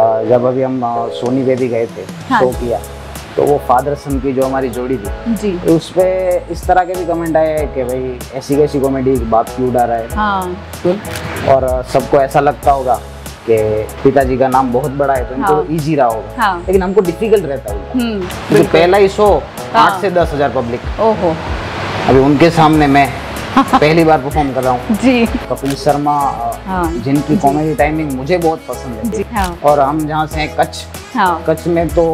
जब अभी हम सोनी भी गए थे हाँ। शो किया तो वो फादर सन की जो हमारी जोड़ी थी जी। तो उस पे इस तरह के भी कमेंट आए कि भाई ऐसी कैसी कॉमेडी बाप क्यों उड़ा रहा है? हाँ। और सबको ऐसा लगता होगा कि पिताजी का नाम बहुत बड़ा है तो इनको हाँ। इजी रहा होगा। हाँ। लेकिन हमको डिफ़िकल्ट रहता होगा। हम्म क्योंकि पहला ही शो हाँ। आठ से दस हज़ार पब्लिक ओहो। अभी उनके सामने मैं पहली बार परफॉर्म कर रहा हूँ। जी। कपिल शर्मा हाँ। जिनकी कॉमेडी टाइमिंग मुझे बहुत पसंद जी है। हाँ और हम जहाँ से हैं कच्छ। हाँ। कच्छ में तो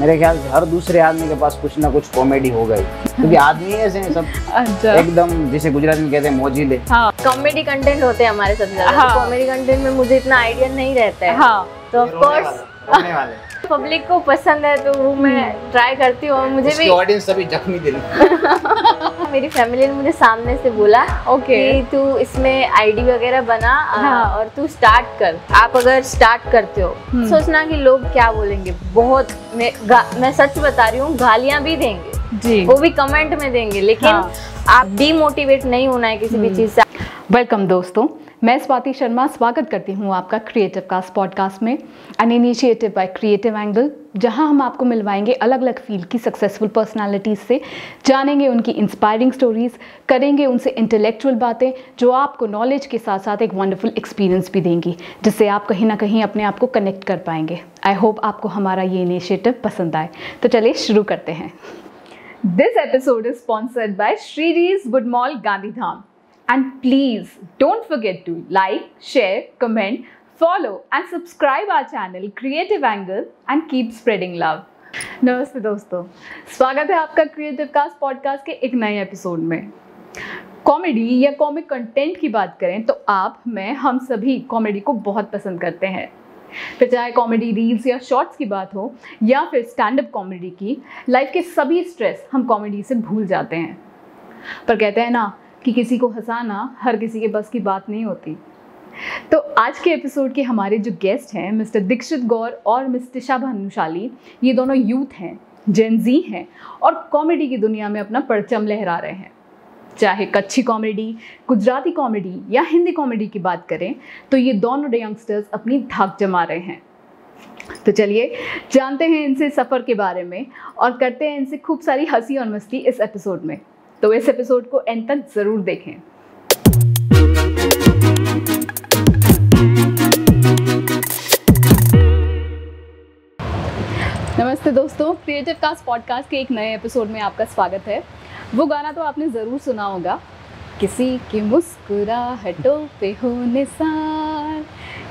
मेरे ख्याल से हर दूसरे आदमी के पास कुछ ना कुछ कॉमेडी हो गई। क्योंकि आदमी ऐसे हैं सब। अच्छा। एकदम जिसे गुजराती में कहते हैं मोजीले। हाँ। कॉमेडी कंटेंट होते हैं हमारे सबसे हाँ। कॉमेडी कंटेंट में मुझे इतना आइडिया नहीं रहता है। हाँ। तो ऑफ़ कोर्स वाले। पब्लिक को पसंद है तो वो मैं ट्राई करती हूँ और मुझे भी ऑडियंस सभी जख्मी दिल मेरी फैमिली ने मुझे सामने से बोला ओके कि तू इसमें आईडी वगैरह बना आ, हाँ। और तू स्टार्ट कर आप अगर स्टार्ट करते हो हम्म। सोचना कि लोग क्या बोलेंगे बहुत मैं मैं सच बता रही हूँ गालियाँ भी देंगे जी वो भी कमेंट में देंगे लेकिन हाँ। आप डीमोटिवेट नहीं होना है किसी भी हम्म। चीज़ से वेलकम दोस्तों मैं स्वाति शर्मा, स्वागत करती हूँ आपका क्रिएटिव कास्ट पॉडकास्ट में। An initiative by creative angle जहाँ हम आपको मिलवाएँगे अलग अलग फ़ील्ड की सक्सेसफुल पर्सनालिटीज़ से। जानेंगे उनकी इंस्पायरिंग स्टोरीज करेंगे उनसे इंटेलेक्चुअल बातें, जो आपको नॉलेज के साथ साथ एक वंडरफुल एक्सपीरियंस भी देंगी, जिससे आप कहीं ना कहीं अपने आप को कनेक्ट कर पाएँगे। आई होप आपको हमारा ये इनिशिएटिव पसंद आए। तो चलिए शुरू करते हैं। Episode is sponsored by Shri's Wood Mall Gandhidham. And please don't forget to like, share, comment, follow, and subscribe our channel Creative Angle and keep spreading love. नमस्ते दोस्तों। स्वागत है आपका क्रिएटिव कास्ट पॉडकास्ट के एक नए एपिसोड में। Comedy या कॉमिक कंटेंट की बात करें तो आप मैं हम सभी कॉमेडी को बहुत पसंद करते हैं। फिर चाहे कॉमेडी रील्स या शॉर्ट्स की बात हो या फिर स्टैंड अप कॉमेडी की लाइफ के सभी स्ट्रेस हम कॉमेडी से भूल जाते हैं। पर कहते हैं ना कि किसी को हंसाना हर किसी के बस की बात नहीं होती। तो आज के एपिसोड के हमारे जो गेस्ट हैं, मिस्टर दीक्षित गौर और मिस टिशा भानुशाली, ये दोनों यूथ हैं जेनजी हैं और कॉमेडी की दुनिया में अपना परचम लहरा रहे हैं। चाहे कच्छी कॉमेडी गुजराती कॉमेडी या हिंदी कॉमेडी की बात करें तो ये दोनों यंगस्टर्स अपनी धाक जमा रहे हैं। तो चलिए, जानते हैं इनसे सफ़र के बारे में और करते हैं इनसे खूब सारी हँसी और मस्ती इस एपिसोड में। तो इस एपिसोड को एंड तक ज़रूर देखें। नमस्ते दोस्तों क्रिएटिव कास्ट पॉडकास्ट के एक नए एपिसोड में आपका स्वागत है। वो गाना तो आपने ज़रूर सुना होगा। किसी की मुस्कुराहटों पे हो निसार,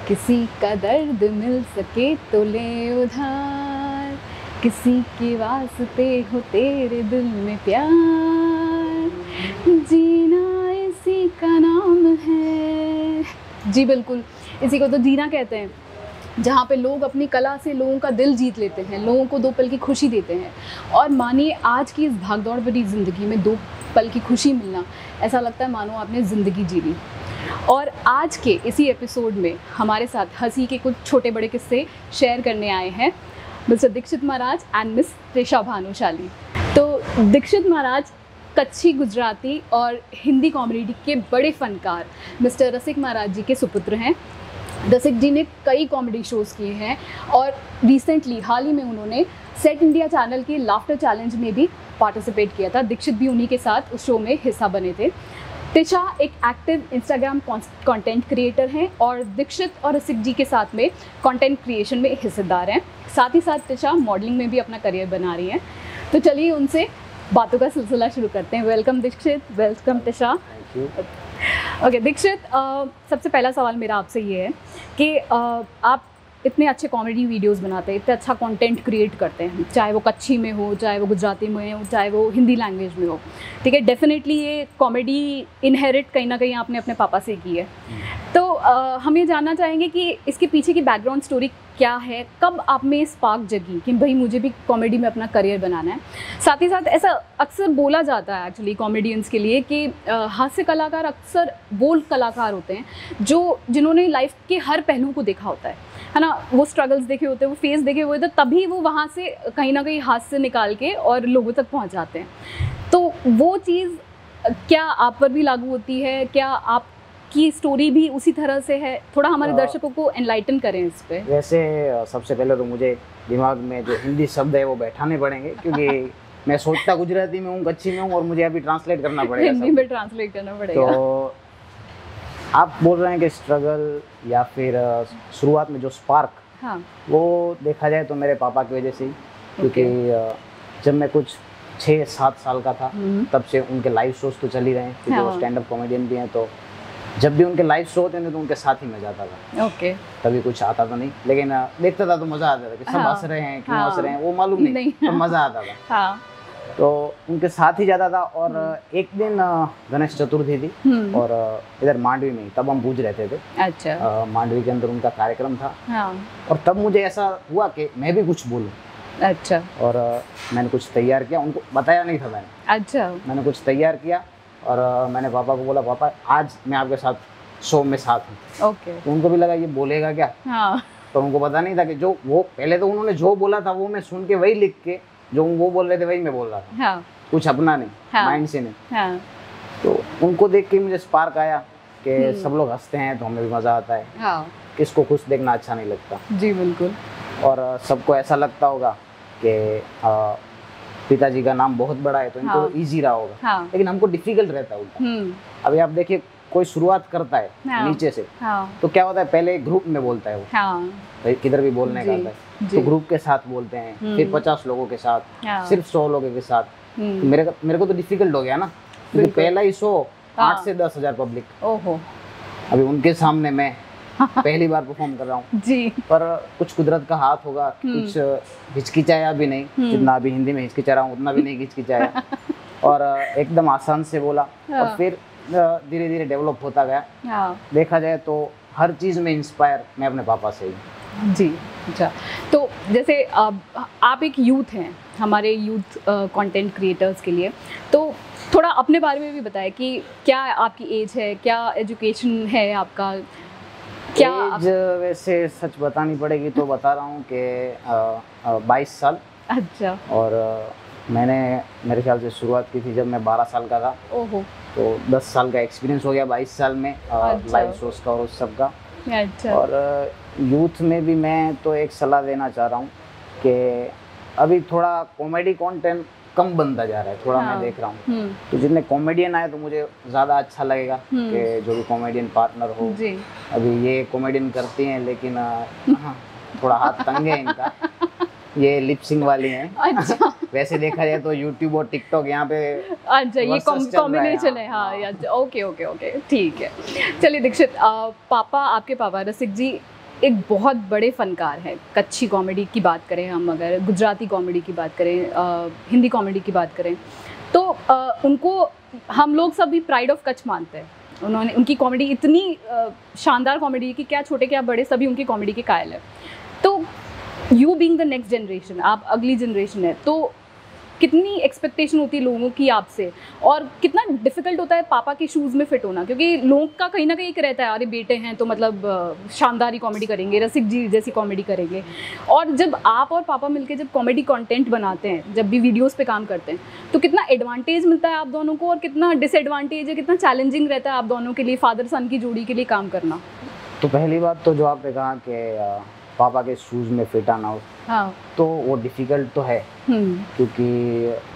किसी का दर्द मिल सके तो ले उधार, किसी के वास्ते हो तेरे दिल में प्यार। जीना इसी का नाम है। जी, बिल्कुल। इसी को तो जीना कहते हैं। जहाँ पे लोग अपनी कला से लोगों का दिल जीत लेते हैं, लोगों को दो पल की खुशी देते हैं। और मानिए, आज की इस भागदौड़ भरी ज़िंदगी में दो पल की खुशी मिलना, ऐसा लगता है मानो आपने ज़िंदगी जी ली। और आज के इसी एपिसोड में हमारे साथ हँसी के कुछ छोटे बड़े किस्से शेयर करने आए हैं। Mister Dikshit Maharaj and miss Resha Bhanushali. तो दीक्षित महाराज कच्छी गुजराती और हिंदी कॉमेडी के बड़े फनकार, मिस्टर रसिक महाराज जी के सुपुत्र हैं। रसिक जी ने कई कॉमेडी शोज़ किए हैं और रिसेंटली हाल ही में उन्होंने सेट इंडिया चैनल के लाफ्टर चैलेंज में भी पार्टिसिपेट किया था। दीक्षित भी उन्हीं के साथ उस शो में हिस्सा बने थे। तिशा एक एक्टिव इंस्टाग्राम कंटेंट क्रिएटर हैं और दीक्षित और रसिक जी के साथ में कंटेंट क्रिएशन में हिस्सेदार हैं। साथ ही साथ तिशा मॉडलिंग में भी अपना करियर बना रही हैं। तो चलिए उनसे बातों का सिलसिला शुरू करते हैं। Welcome Dikshit welcome Tisha. Okay Dikshit सबसे पहला सवाल मेरा आपसे ये है कि अ, आप इतने अच्छे कॉमेडी वीडियोस बनाते हैं इतने अच्छा कंटेंट क्रिएट करते हैं चाहे वो कच्छी में हो चाहे वो गुजराती में हो चाहे वो हिंदी लैंग्वेज में हो। ठीक है डेफिनेटली ये कॉमेडी इनहेरिट कहीं ना कहीं आपने अपने पापा से की है। तो अ, हम ये जानना चाहेंगे कि इसके पीछे की बैकग्राउंड स्टोरी क्या है, कब आप में स्पार्क जगी कि भाई मुझे भी कॉमेडी में अपना करियर बनाना है? साथ ही साथ ऐसा अक्सर बोला जाता है एक्चुअली कॉमेडियंस के लिए कि हास्य कलाकार अक्सर वो कलाकार होते हैं जो, जिन्होंने लाइफ के हर पहलू को देखा होता है। है ना? वो स्ट्रगल्स देखे होते हैं, वो फेस देखे हुए तो तभी वो वहाँ से कहीं ना कहीं हास्य निकाल के और लोगों तक पहुँच जाते हैं। तो वो चीज़ क्या आप पर भी लागू होती है? क्या आप आपकी स्टोरी भी उसी तरह से है। थोड़ा हमारे हाँ। दर्शकों को एनलाइटन करें इस पे। वैसे सबसे पहले तो मुझे दिमाग में जो हिंदी शब्द है वो बैठाने पड़ेंगे क्योंकि मैं सोचता गुजराती में हूँ कच्ची में हूँ और मुझे अभी ट्रांसलेट करना पड़ेगा हिंदी में ट्रांसलेट करना पड़ेगा। तो आप बोल रहे हैं कि स्ट्रगल या फिर शुरुआत में जो स्पार्क हाँ। वो देखा जाए तो मेरे पापा की वजह से ही क्योंकि जब मैं कुछ छः सात साल का था हम्म, तब से उनके लाइव शोज़ तो चल ही रहे हैं क्योंकि वो। स्टैंड अप कॉमेडियन भी हैं तो जब भी उनके लाइव शो होते थे तो उनके साथ ही मैं जाता था। ओके तभी कुछ आता तो नहीं लेकिन देखता था तो मज़ा आता था कि सब हाँ। हंस रहे हैं क्यों हाँ। हंस रहे हैं वो मालूम नहीं, नहीं। पर मज़ा आता था। हाँ। तो उनके साथ ही जाता था और एक दिन गणेश चतुर्थी थी हम्म, और इधर मांडवी में तब हम बूझ रहते थे अच्छा। मांडवी के अंदर उनका कार्यक्रम था। हाँ। और तब मुझे ऐसा हुआ कि मैं भी कुछ बोलूँ। अच्छा। और मैंने कुछ तैयार किया उनको बताया नहीं था मैंने। अच्छा। मैंने कुछ तैयार किया और मैंने पापा को बोला पापा आज मैं आपके साथ शो में साथ हूँ। ओके। तो उनको भी लगा ये बोलेगा क्या? हाँ। पर उनको पता नहीं था कि जो वो पहले तो उन्होंने जो बोला था वो मैं सुन के वही लिख के जो वो बोल रहे थे वही मैं बोल रहा था। हाँ। कुछ अपना नहीं हाँ। माइंड से नहीं। हाँ। तो उनको देख के मुझे स्पार्क आया कि हम्म। सब लोग हँसते हैं तो हमें भी मज़ा आता है। हाँ। किसको खुश देखना अच्छा नहीं लगता। जी बिल्कुल। और सबको ऐसा लगता होगा कि पिताजी का नाम बहुत बड़ा है तो इनको हाँ। तो ईजी रहा होगा। हाँ। लेकिन हमको डिफ़िकल्ट रहता है उल्टा हम्म। अभी आप देखिए कोई शुरुआत करता है हाँ। नीचे से हाँ। तो क्या होता है पहले ग्रुप में बोलता है वो। हाँ। भाई किधर भी बोलने का आता है। तो ग्रुप के साथ बोलते हैं हम्म। फिर पचास लोगों के साथ हाँ। सिर्फ़ सौ लोगों के साथ। तो हम्म, मेरे को मेरे को तो डिफ़िकल्ट हो गया ना पहला ही शो हाँ। आठ से दस हज़ार पब्लिक ओहो। अभी उनके सामने मैं पहली बार परफॉर्म कर रहा हूँ। जी। पर कुछ कुदरत का हाथ होगा हम्म। कुछ हिचकिचाया भी नहीं हम्म। जितना अभी हिंदी में हिचकिचा रहा हूँ उतना भी नहीं हिचकिचाया। और एकदम आसान से बोला हाँ। और फिर धीरे धीरे डेवलप होता गया। हाँ। देखा जाए तो हर चीज़ में इंस्पायर मैं अपने पापा से ही जी अच्छा। तो जैसे अब आप एक यूथ हैं हमारे यूथ कंटेंट क्रिएटर्स के लिए। तो थोड़ा अपने बारे में भी बताएँ कि क्या आपकी एज है क्या एजुकेशन है आपका? क्या एज वैसे सच बतानी पड़ेगी तो बता रहा हूँ कि बाईस साल। अच्छा। और मैंने मेरे ख्याल से शुरुआत की थी जब मैं बारह साल का था। ओहो। तो दस साल का एक्सपीरियंस हो गया बाईस साल में अच्छा। लाइव शोज़ का और उस सब का। अच्छा। और यूथ में भी मैं तो एक सलाह देना चाह रहा हूँ कि अभी थोड़ा कॉमेडी कंटेंट कम बनता जा रहा है थोड़ा हाँ। मैं देख रहा हूँ। हम्म। तो जितने कॉमेडियन आए तो मुझे ज़्यादा अच्छा लगेगा हम्म। कि जो भी कॉमेडियन पार्टनर हो। जी। अभी ये कॉमेडियन करती हैं लेकिन हाँ, थोड़ा हाथ तंग है इनका। ये लिपसिंग वाली हैं। अच्छा। वैसे देखा जाए तो यूट्यूब और टिकटॉक यहाँ पे अच्छा ये कॉम्बिनेशन है। हाँ, हाँ ओके ओके ओके ठीक है। चलिए दीक्षित पापा आपके पापा रसिक जी एक बहुत बड़े फनकार हैं। कच्ची कॉमेडी की बात करें हम अगर गुजराती कॉमेडी की बात करें आ, हिंदी कॉमेडी की बात करें तो आ, उनको हम लोग सभी प्राइड ऑफ़ कच्छ मानते हैं। उन्होंने उनकी कॉमेडी इतनी शानदार कॉमेडी है कि क्या छोटे क्या बड़े सभी उनकी कॉमेडी के कायल है। तो you being the next generation आप अगली जनरेशन है तो कितनी एक्सपेक्टेशन होती है लोगों की आपसे? और कितना डिफ़िकल्ट होता है पापा के शूज़ में फिट होना? क्योंकि लोगों का कहीं ना कहीं एक रहता है, अरे बेटे हैं तो मतलब शानदार ही कॉमेडी करेंगे, रसिक जी जैसी कॉमेडी करेंगे। और जब आप और पापा मिलकर जब कॉमेडी कॉन्टेंट बनाते हैं, जब भी वीडियोज़ पे काम करते हैं तो कितना एडवांटेज मिलता है आप दोनों को और कितना डिसएडवांटेज है, कितना चैलेंजिंग रहता है आप दोनों के लिए फादर सन की जोड़ी के लिए काम करना? तो पहली बात तो जो आपने कहा कि पापा के शूज़ में फिट आना हो। हाँ। तो वो डिफ़िकल्ट तो है। हम्म। क्योंकि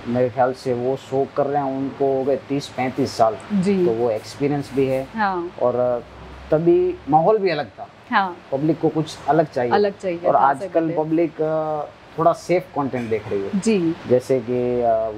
मेरे ख्याल से वो शो कर रहे हैं उनको हो गए तीस पैंतीस साल। तो वो एक्सपीरियंस भी है। हाँ। और तभी माहौल भी अलग था। हाँ। पब्लिक को कुछ अलग चाहिए। अलग चाहिए और आजकल पब्लिक थोड़ा सेफ़ कंटेंट देख रही है। जी। जैसे कि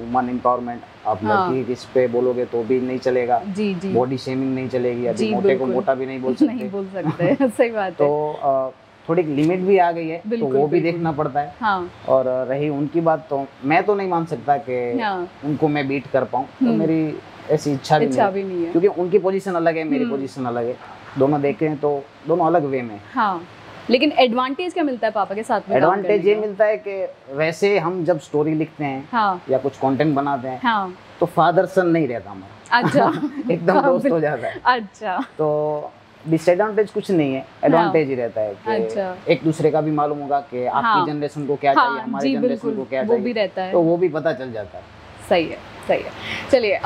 वुमन एम्पावरमेंट आप हाँ। लड़की किस पे बोलोगे तो भी नहीं चलेगा। जी जी। बॉडी शेमिंग नहीं चलेगी। अभी मोटे को मोटा भी नहीं बोल सकते। नहीं बोल सकते। सही बात तो है। अ, थोड़ी लिमिट भी आ गई है तो वो भी देखना पड़ता है। हाँ। और रही उनकी बात तो मैं तो नहीं मान सकता कि हाँ। उनको मैं बीट कर पाऊँ। तो हम्म। मेरी ऐसी इच्छा भी इच्छा भी नहीं है। क्योंकि उनकी पोजीशन अलग है मेरी हम्म। पोजीशन अलग है। दोनों देखें तो दोनों अलग वे में। हाँ। लेकिन एडवांटेज क्या मिलता है पापा के साथ में एडवांटेज ये मिलता है कि वैसे हम जब स्टोरी लिखते हैं हाँ। या कुछ कंटेंट बनाते हैं हाँ। तो फादर सन नहीं रहता हमारा। अच्छा। एकदम दोस्त हो जाता है। अच्छा। तो डिसएडवांटेज कुछ नहीं है एडवांटेज ही रहता है कि अच्छा। एक दूसरे का भी मालूम होगा कि आपकी हाँ। जनरेशन को क्या चाहिए हाँ हमारी जनरेशन को क्या वो भी चाहिए रहता है तो वो भी पता चल जाता है सही है सही है चलिए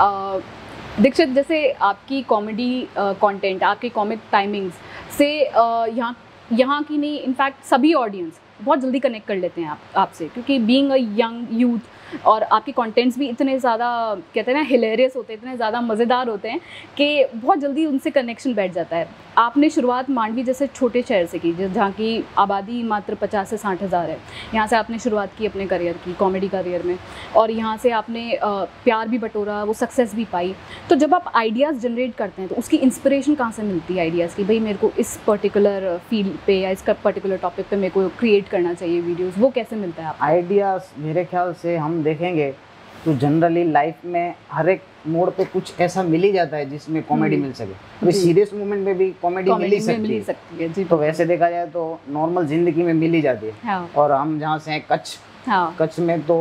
दीक्षित जैसे आपकी कॉमेडी कंटेंट आपके कॉमिक टाइमिंग्स से यहाँ यहाँ की नहीं इनफैक्ट सभी ऑडियंस बहुत जल्दी कनेक्ट कर लेते हैं आप आपसे क्योंकि बीइंग अ यंग यूथ और आपके कंटेंट्स भी इतने ज़्यादा, कहते हैं ना हिलेरियस होते हैं, इतने ज़्यादा मज़ेदार होते हैं कि बहुत जल्दी उनसे कनेक्शन बैठ जाता है। आपने शुरुआत मांडवी जैसे छोटे शहर से की, जहाँ की आबादी मात्र पचास से साठ हज़ार है। यहाँ से आपने शुरुआत की अपने करियर की कॉमेडी करियर में। और यहाँ से आपने प्यार भी बटोरा, वो सक्सेस भी पाई। तो जब आप आइडियाज़ जनरेट करते हैं तो उसकी इंस्पिरेशन कहाँ से मिलती है आइडियाज़ की? भाई, मेरे को इस पर्टिकुलर फ़ील्ड पे या इस पर्टिकुलर टॉपिक पे मेरे को क्रिएट करना चाहिए वीडियोस वो कैसे मिलता है आइडियाज़ मेरे ख्याल से हम देखेंगे तो जनरली लाइफ में हर एक मोड़ पे कुछ ऐसा मिल ही जाता है जिसमें कॉमेडी हम्म। मिल सके। अभी सीरियस मोमेंट में भी कॉमेडी मिल ही सकती मिल सकती है जी। तो वैसे देखा जाए तो नॉर्मल ज़िंदगी में मिल ही जाती है। हाँ। और हम जहाँ से हैं कच्छ हाँ। कच्छ में तो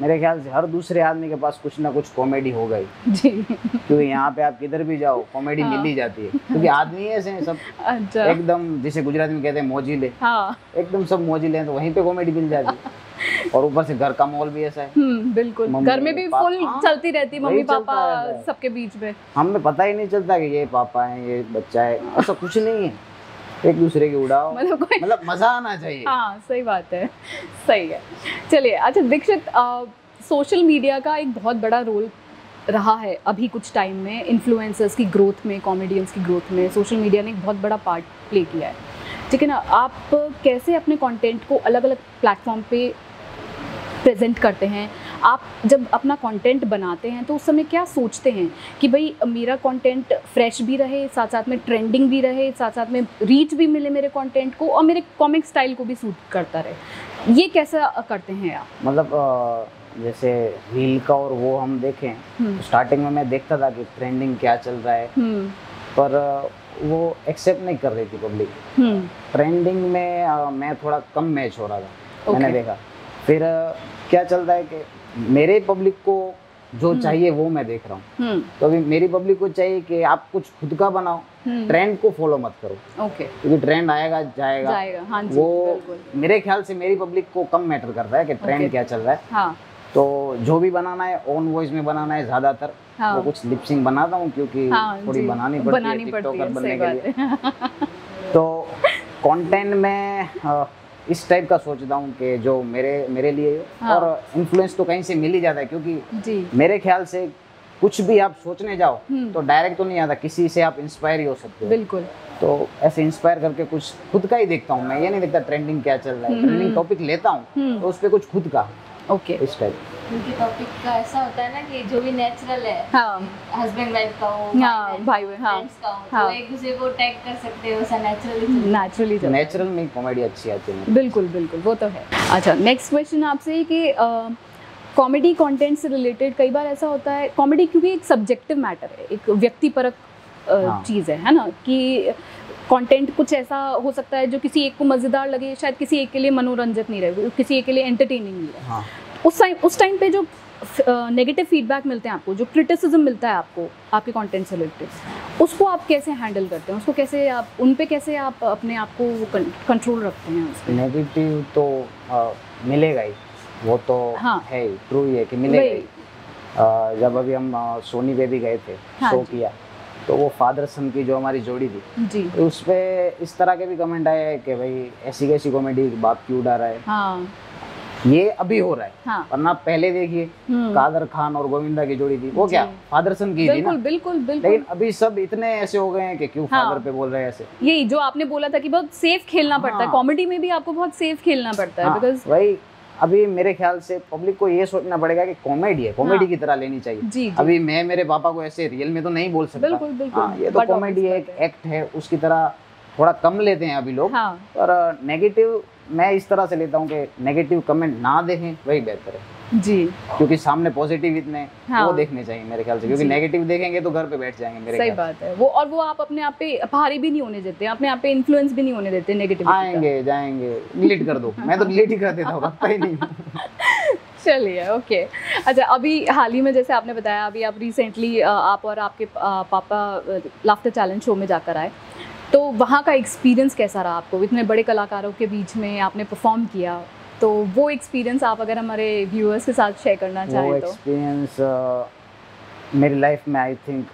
मेरे ख्याल से हर दूसरे आदमी के पास कुछ ना कुछ कॉमेडी हो गई। क्योंकि यहाँ पे आप किधर भी जाओ कॉमेडी हाँ। मिल ही जाती है। क्योंकि आदमी ऐसे हैं सब। अच्छा। एकदम जिसे गुजराती में कहते हैं मोजीले हाँ। एकदम सब मोजीले हैं तो वहीं पे कॉमेडी मिल जाती है। और ऊपर से घर का माहौल भी ऐसा है। हम्म बिल्कुल। घर में भी फुल हाँ, चलती रहती है मम्मी पापा सबके बीच में। हमें पता ही नहीं चलता कि ये पापा है ये बच्चा है। ऐसा कुछ नहीं है। एक दूसरे की उड़ाओ। मतलब कोई मतलब मज़ा आना चाहिए। हाँ सही बात है। सही है। चलिए अच्छा दीक्षित सोशल मीडिया का एक बहुत बड़ा रोल रहा है अभी कुछ टाइम में इन्फ्लुएंसर्स की ग्रोथ में कॉमेडियंस की ग्रोथ में। सोशल मीडिया ने एक बहुत बड़ा पार्ट प्ले किया है। ठीक है ना? आप कैसे अपने कंटेंट को अलग अलग प्लेटफॉर्म पे प्रेजेंट करते हैं? आप जब अपना कंटेंट बनाते हैं तो उस समय क्या सोचते हैं कि भाई मेरा कंटेंट फ्रेश भी रहे साथ साथ में ट्रेंडिंग भी रहे साथ साथ में रीच भी मिले मेरे कंटेंट को और मेरे कॉमिक स्टाइल को भी सूट करता रहे? ये कैसा करते हैं आप? मतलब जैसे रील का और वो हम देखें हम्म, तो स्टार्टिंग में मैं देखता था कि ट्रेंडिंग क्या चल रहा है। हम्म, पर वो एक्सेप्ट नहीं कर रही थी पब्लिक हम्म, ट्रेंडिंग में मैं थोड़ा कम मैच हो रहा था. मैंने देखा। फिर क्या चलता है कि मेरे पब्लिक को जो हम्म। चाहिए वो मैं देख रहा हूँ। हम्म, तो अभी मेरी पब्लिक को चाहिए कि आप कुछ खुद का बनाओ हम्म, ट्रेंड को फॉलो मत करो। ओके क्योंकि ट्रेंड आएगा जाएगा। जाएगा हाँ जी वो मेरे ख्याल से मेरी पब्लिक को कम मैटर करता है कि ट्रेंड क्या चल रहा है। हाँ। तो जो भी बनाना है ऑन वॉइस में बनाना है ज़्यादातर। हाँ। वो कुछ लिपसिंग बनाता हूँ क्योंकि हाँ थोड़ी बनानी पड़ती है टिकटॉकर बनने के लिए। तो कंटेंट में अ, इस टाइप का सोचता हूँ कि जो मेरे मेरे लिए हाँ। और इन्फ्लुएंस तो कहीं से मिल ही जाता है क्योंकि मेरे ख्याल से कुछ भी आप सोचने जाओ हम्म, तो डायरेक्ट तो नहीं आता किसी से आप इंस्पायर ही हो सकते हो। बिल्कुल। तो ऐसे इंस्पायर करके कुछ खुद का ही देखता हूँ मैं ये नहीं देखता ट्रेंडिंग क्या चल रहा है। हम्म। ट्रेंडिंग टॉपिक लेता हूँ हम्म, तो उस पर कुछ खुद का। ओके इस टाइप क्योंकि टॉपिक का ऐसा होता है ना कि जो भी नेचुरल है हाँ। हस्बैंड वाइफ का हो हाँ भाई बहन, हाँ का हो हाँ। तो एक दूसरे को टैग कर सकते हो ऐसा नेचुरली नेचुरली नेचुरल में कॉमेडी अच्छी आती है। बिल्कुल बिल्कुल वो तो है। अच्छा नेक्स्ट क्वेश्चन आपसे कि कॉमेडी कंटेंट से रिलेटेड कई बार ऐसा होता है कॉमेडी क्योंकि एक सब्जेक्टिव मैटर है एक व्यक्तिपरक हाँ। चीज़ है है ना? कि कंटेंट कुछ ऐसा हो सकता है जो किसी एक को मज़ेदार लगे शायद किसी एक के लिए मनोरंजक नहीं रहे किसी एक के लिए एंटरटेनिंग नहीं रहे। हाँ। उस टाइम उस टाइम पे जो नेगेटिव फीडबैक मिलते हैं आपको जो क्रिटिसिज्म मिलता है आपको आपके कंटेंट से रिलेटेड उसको आप कैसे हैंडल करते हैं? उसको कैसे आप उन पे कैसे आप अपने आप को कंट्रोल रखते हैं उस नेगेटिव तो अ, मिलेगा ही। वो तो हाँ। है ही ट्रू ही है कि मिलेगा ही। जब अभी हम अ, सोनी पे भी गए थे हाँ शो किया तो वो फादर सन की जो हमारी जोड़ी थी जी। उस पे इस तरह के भी कमेंट आए कि भाई ऐसी कैसी कॉमेडी बाप क्यों उड़ा रहा है? हाँ। ये अभी हो रहा है। हाँ। वरना पहले देखिए हम्म, कादर खान और गोविंदा की जोड़ी थी। वो क्या? फादर सन की बिल्कुल, थी ना। बिल्कुल बिल्कुल बिल्कुल। लेकिन अभी सब इतने ऐसे हो गए हैं कि क्यों हाँ। फादर पे बोल रहे हैं ऐसे? यही जो आपने बोला था कि बहुत सेफ़ खेलना हाँ। पड़ता है। हाँ। कॉमेडी में भी आपको बहुत सेफ़ खेलना पड़ता है हाँ, बिकॉज़ वही अभी मेरे ख्याल से पब्लिक को ये सोचना पड़ेगा कि कॉमेडी है। कॉमेडी हाँ। की तरह लेनी चाहिए। जी जी। अभी मैं मेरे पापा को ऐसे रियल में तो नहीं बोल सकता। बिल्कुल बिल्कुल। हाँ ये तो कॉमेडी है एक एक्ट है उसकी तरह थोड़ा कम लेते हैं अभी लोग। हाँ। पर नेगेटिव मैं इस तरह से लेता हूँ कि नेगेटिव कमेंट ना देखें वही बेहतर है जी। क्योंकि सामने पॉजिटिव इतने हाँ। वो देखने चाहिए मेरे ख्याल से क्योंकि नेगेटिव देखेंगे तो घर पे बैठ जाएँगे मेरे सही बात है। वो और वो आप अपने आप पे भारी भी नहीं होने देते अपने आप पे इन्फ्लुएंस भी नहीं होने देते नेगेटिव आएँगे जाएँगे डिलीट कर दो। मैं तो डिलीट ही कर देता हूँ रखता ही नहीं। चलिए ओके अच्छा अभी हाल ही में जैसे आपने बताया अभी आप रिसेंटली आप और आपके पापा लाफ्टर चैलेंज शो में जाकर आए। तो वहाँ का एक्सपीरियंस कैसा रहा आपको? इतने बड़े कलाकारों के बीच में आपने परफॉर्म किया तो वो एक्सपीरियंस आप अगर हमारे व्यूअर्स के साथ शेयर करना चाहें तो। एक्सपीरियंस मेरी लाइफ में आई थिंक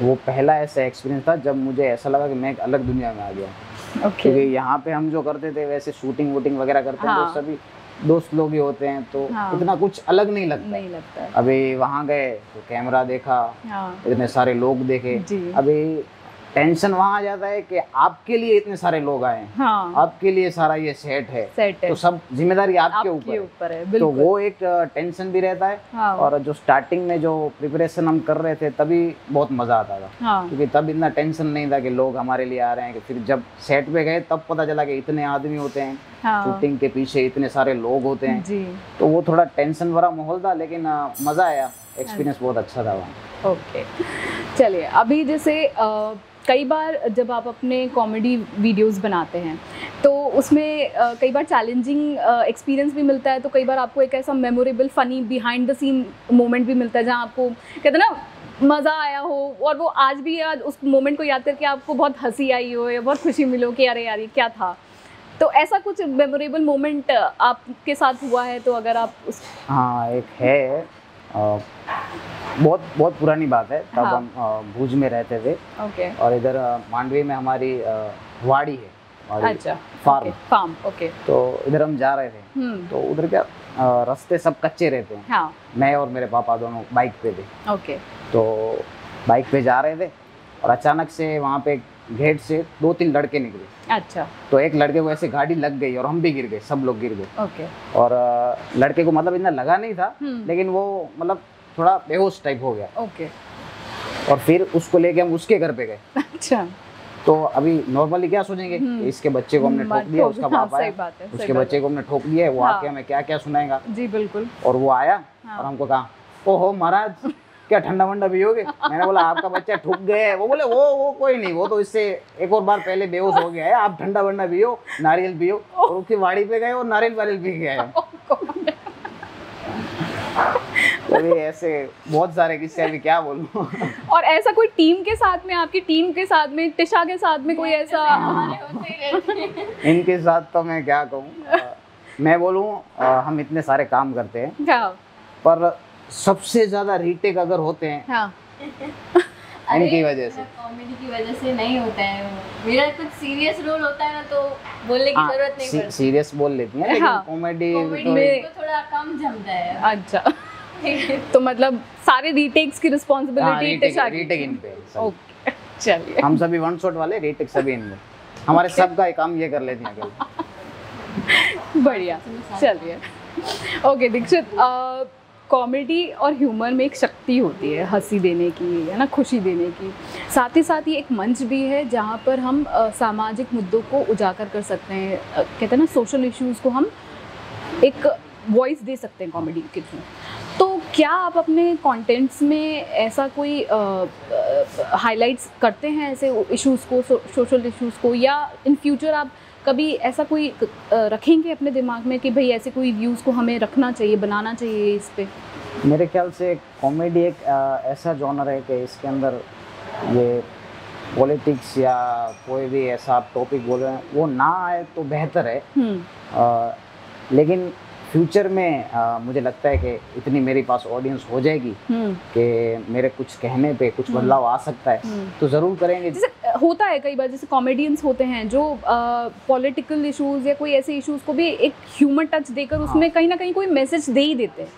वो पहला ऐसा एक्सपीरियंस था जब मुझे ऐसा लगा कि मैं एक अलग दुनिया में आ गया। ओके क्योंकि यहाँ पे हम जो करते थे वैसे शूटिंग वूटिंग वगैरह करते. हैं हाँ। तो सभी दोस्त लोग ही होते हैं तो हाँ। इतना कुछ अलग नहीं लगता। नहीं लगता। अभी वहाँ गए तो कैमरा देखा हाँ। इतने सारे लोग देखे। अभी टेंशन वहाँ आ जाता है कि आपके लिए इतने सारे लोग आए हैं। हाँ। आपके लिए सारा ये सेट है। सेट है। तो सब ज़िम्मेदारी आपके ऊपर है। उपर है तो वो एक टेंशन भी रहता है हाँ। और जो स्टार्टिंग में जो प्रिपरेशन हम कर रहे थे तभी बहुत मज़ा आता था। हाँ। क्योंकि तब इतना टेंशन नहीं था कि लोग हमारे लिए आ रहे हैं कि फिर जब सेट पे गए तब पता चला कि इतने आदमी होते हाँ। शूटिंग के पीछे इतने सारे लोग होते हैं। जी। तो वो थोड़ा टेंशन भरा माहौल था लेकिन मज़ा आया। एक्सपीरियंस बहुत अच्छा था वहाँ। ओके चलिए अभी जैसे कई बार जब आप अपने कॉमेडी वीडियोस बनाते हैं तो उसमें कई बार चैलेंजिंग एक्सपीरियंस भी मिलता है तो कई बार आपको एक ऐसा memorable funny behind the scene moment भी मिलता है जहाँ आपको कहते हैं ना मज़ा आया हो और वो आज भी याद उस मोमेंट को याद करके आपको बहुत हँसी आई हो या बहुत खुशी मिलो कि अरे यार ये क्या था? तो ऐसा कुछ मेमोरेबल मोमेंट आपके साथ हुआ है? तो अगर आप उस हाँ एक है बहुत बहुत पुरानी बात है तब हाँ। हम भुज में रहते थे। ओके और इधर मांडवी में हमारी वाड़ी है अच्छा फार्म फार्म ओके तो इधर हम जा रहे थे। हम्म। तो उधर क्या रास्ते सब कच्चे रहते हैं। हाँ। मैं और मेरे पापा दोनों बाइक पे थे। ओके तो बाइक पे जा रहे थे और अचानक से वहाँ पे गेट से दो तीन लड़के निकले। अच्छा। तो एक लड़के को ऐसे गाड़ी लग गई और हम भी गिर गए सब लोग गिर गए। ओके। और लड़के को मतलब इतना लगा नहीं था हम्म। लेकिन वो मतलब थोड़ा बेहोश टाइप हो गया। ओके। और फिर उसको लेके हम उसके घर पे गए। अच्छा। तो अभी नॉर्मली क्या सोचेंगे हम्म। इसके बच्चे को हमने ठोक दिया उसका हाँ, बाप सही आया। बात है, उसके बच्चे को हमने ठोक दिया है वो हाँ। आके हमें क्या क्या सुनाएगा? जी बिल्कुल। और वो आया हाँ। और हमको कहा ओहो महाराज क्या ठंडा वंडा पियोगे? मैंने बोला आपका बच्चा ठुक गया है। वो बोले वो वो कोई नहीं वो तो इससे एक और बार पहले बेहोश हो गया है। आप ठंडा वंडा पियो नारियल पियो और उसकी वाड़ी पे गए और नारियल वारियल पी के आए। तो ऐसे बहुत सारे किस्से अभी क्या बोलूँ? और ऐसा कोई टीम के साथ में आपकी टीम के साथ में टिशा के साथ में कोई ऐसा? इनके साथ तो मैं क्या कहूँ मैं बोलूँ हम इतने सारे काम करते हैं। हाँ। पर सबसे ज़्यादा रीटेक अगर होते हैं हाँ। इनकी वजह से। कॉमेडी की वजह से नहीं होता है मेरा कुछ सीरियस रोल होता है ना तो बोलने की ज़रूरत नहीं पड़ती। सीरियस बोल लेती हैं लेकिन हाँ। कॉमेडी कॉमेडी तो में- थोड़ा कम जमता है। अच्छा। तो मतलब सारे रीटेक्स की हाँ, रिस्पॉन्सिबिलिटी रीटेक टिशा की रीटेक इन पे ओके चलिए। हम सभी वन शॉट वाले रीटेक सभी इनमें। हमारे सबका काम ये कर लेते हैं बढ़िया चलिए। ओके दीक्षित कॉमेडी और ह्यूमर में एक शक्ति होती है, हँसी देने की, है ना, खुशी देने की। साथ ही साथ ये एक मंच भी है जहाँ पर हम सामाजिक मुद्दों को उजागर कर सकते हैं। कहते हैं ना सोशल इश्यूज़ को हम एक वॉइस दे सकते हैं कॉमेडी के थ्रू। तो क्या आप अपने कंटेंट्स में ऐसा कोई हाइलाइट्स करते हैं ऐसे इश्यूज़ को सोशल इश्यूज़ को? या इन फ्यूचर आप कभी ऐसा कोई रखेंगे अपने दिमाग में कि भाई ऐसे कोई व्यूज़ को हमें रखना चाहिए बनाना चाहिए इस पर मेरे ख्याल से कॉमेडी एक ऐसा जॉनर है कि इसके अंदर ये पॉलिटिक्स या कोई भी ऐसा आप टॉपिक बोल रहे हैं वो ना आए तो बेहतर है। आ, लेकिन फ्यूचर में अ, मुझे लगता है कि इतनी मेरे पास ऑडियंस हो जाएगी हम्म। कि मेरे कुछ कहने पे कुछ हम्म। बदलाव आ सकता है। हम्म। तो ज़रूर करेंगे। जैसे होता है कई बार जैसे कॉमेडियंस होते हैं जो पॉलिटिकल इश्यूज़ या कोई ऐसे इश्यूज़ को भी एक ह्यूमन टच देकर हाँ। उसमें कहीं ना कहीं कोई मैसेज दे ही देते हैं।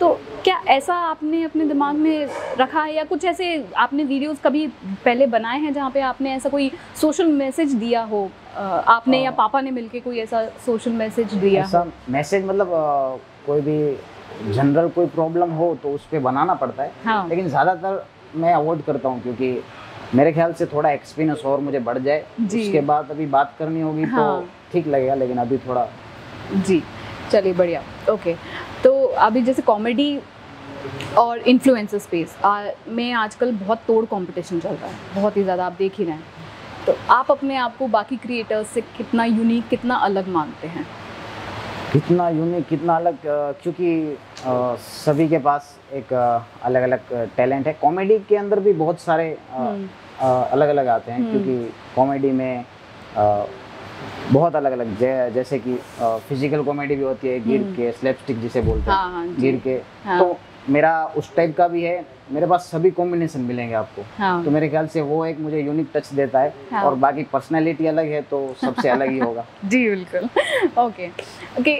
तो क्या ऐसा आपने अपने दिमाग में रखा है या कुछ ऐसे आपने वीडियोस कभी पहले बनाए हैं जहाँ पे आपने ऐसा कोई सोशल मैसेज दिया हो? आपने या हाँ। पापा ने मिलके कोई ऐसा सोशल मैसेज दिया? ऐसा मैसेज मतलब अ, कोई भी जनरल कोई प्रॉब्लम हो तो उस पर बनाना पड़ता है। हाँ। लेकिन ज़्यादातर मैं अवॉइड करता हूँ क्योंकि मेरे ख्याल से थोड़ा एक्सपीरियंस और मुझे बढ़ जाए। उसके बाद अभी बात करनी होगी हाँ। तो ठीक लगेगा लेकिन अभी थोड़ा जी चलिए बढ़िया। ओके तो अभी जैसे कॉमेडी और इन्फ्लुएंसर स्पेस में आजकल बहुत तोड़ कंपटीशन चल रहा है। बहुत ही ज़्यादा आप देख ही रहे हैं। तो आप अपने आप को बाकी क्रिएटर्स से कितना यूनिक कितना अलग मानते हैं कितना यूनिक कितना अलग क्योंकि सभी के पास एक अलग अलग टैलेंट है कॉमेडी के अंदर भी बहुत सारे हम्म, अलग अलग आते हैं हम्म। क्योंकि कॉमेडी में बहुत अलग अलग जै, जैसे कि फ़िज़िकल कॉमेडी भी होती है गिर हम्म। के स्लैपस्टिक जिसे बोलते हैं हाँ हाँ गिर के हाँ। तो मेरा उस टाइप का भी है। मेरे पास सभी कॉम्बिनेशन मिलेंगे आपको। हाँ। तो मेरे ख्याल से वो एक मुझे यूनिक टच देता है। हाँ। और बाकी पर्सनैलिटी अलग है तो सबसे अलग ही होगा। जी बिल्कुल। ओके ओके